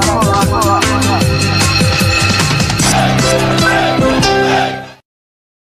got